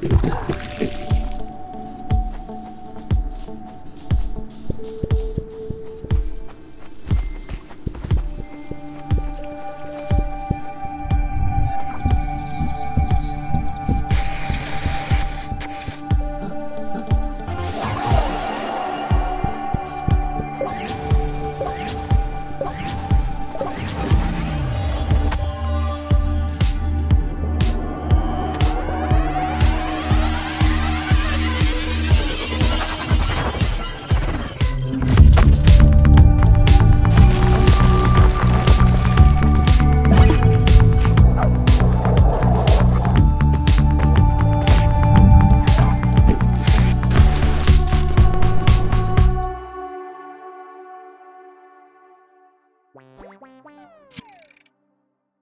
Thank you. Wee wee wee wee!